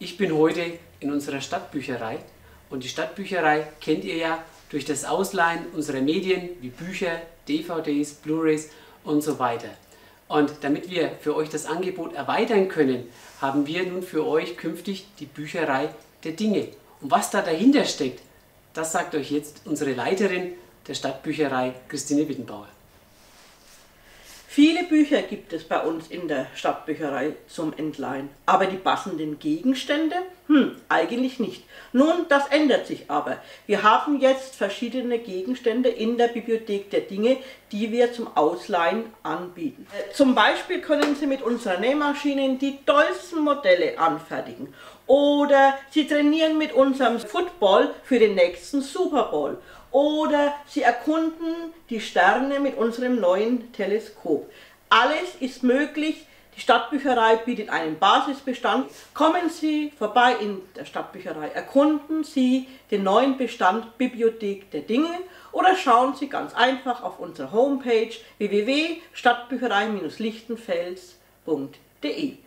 Ich bin heute in unserer Stadtbücherei und die Stadtbücherei kennt ihr ja durch das Ausleihen unserer Medien wie Bücher, DVDs, Blu-rays und so weiter. Und damit wir für euch das Angebot erweitern können, haben wir nun für euch künftig die Bücherei der Dinge. Und was da dahinter steckt, das sagt euch jetzt unsere Leiterin der Stadtbücherei, Christine Wittenbauer. Viele Bücher gibt es bei uns in der Stadtbücherei zum Entleihen, aber die passenden Gegenstände? Hm, eigentlich nicht. Nun, das ändert sich aber. Wir haben jetzt verschiedene Gegenstände in der Bibliothek der Dinge, die wir zum Ausleihen anbieten. Äh, zum Beispiel können Sie mit unserer Nähmaschine die tollsten Modelle anfertigen. Oder Sie trainieren mit unserem Football für den nächsten Super Bowl oder Sie erkunden die Sterne mit unserem neuen Teleskop. Alles ist möglich. Die Stadtbücherei bietet einen Basisbestand. Kommen Sie vorbei in der Stadtbücherei, erkunden Sie den neuen Bestand Bibliothek der Dinge oder schauen Sie ganz einfach auf unsere Homepage www.stadtbücherei-lichtenfels.de.